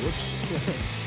Whoops.